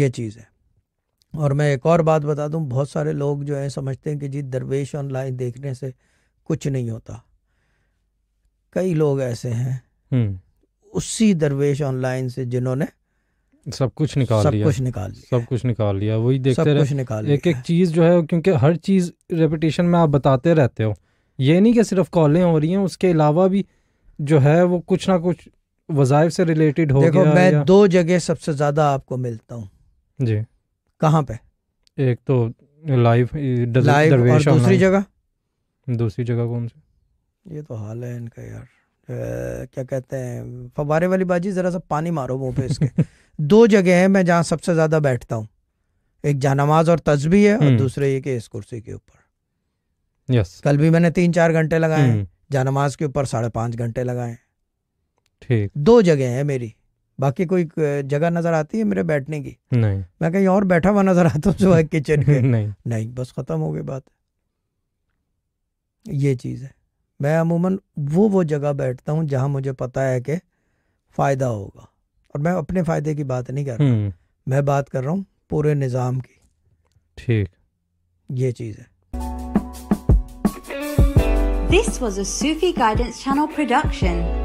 ये चीज़ है। और मैं एक और बात बता दूँ बहुत सारे लोग जो हैं समझते हैं कि जी दरवेश ऑनलाइन देखने से कुछ नहीं होता। कई लोग ऐसे हैं। हम्म। उसी दरवेश ऑनलाइन से जिन्होंने सब कुछ निकाल सब लिया। कुछ निकाल लिया। सब कुछ निकाल लिया। वही सब देखते कुछ निकाल एक एक चीज़ जो है क्योंकि हर चीज़ रेपिटेशन में आप बताते रहते हो। ये नहीं कि सिर्फ़ कॉलें हो रही हैं उसके अलावा भी जो है वो कुछ ना कुछ वज़ाइफ से रिलेटेड हो देखो गया मैं दो जगह सबसे ज़्यादा आपको मिलता हूँ। जी। कहाँ पे? एक तो लाइव लाइव और दूसरी जगह? दूसरी जगह कौन सी? ये तो हाल है इनका यार। अ, क्या कहते हैं फवारे वाली बाजी जरा सा पानी मारो मुँह पे इसके। दो जगह है मैं जहाँ सबसे ज़्यादा बैठता हूँ। एक जानमाज और तस्बी है और हम्म। दूसरे ये कि इस कुर्सी के ऊपर। यस कल भी मैंने तीन चार घंटे लगाए हम्म, जानमाज के ऊपर साढ़े पाँच घंटे लगाए ठीक। दो जगह है मेरी। बाकी कोई जगह नज़र आती है मेरे बैठने की? नहीं। मैं कहीं और बैठा हुआ नज़र आता हूँ सुबह किचन के। नहीं। नहीं बस ख़त्म हो गई बात। ये चीज़ है। मैं अमूमन वो वो जगह बैठता हूँ जहाँ मुझे पता है कि फ़ायदा होगा। और मैं अपने फ़ायदे की बात नहीं कर रहा। हम्म। मैं बात कर रहा हूँ पूरे निज़ाम की। ठीक। ये चीज़ है। This was a Sufi Guidance Channel production.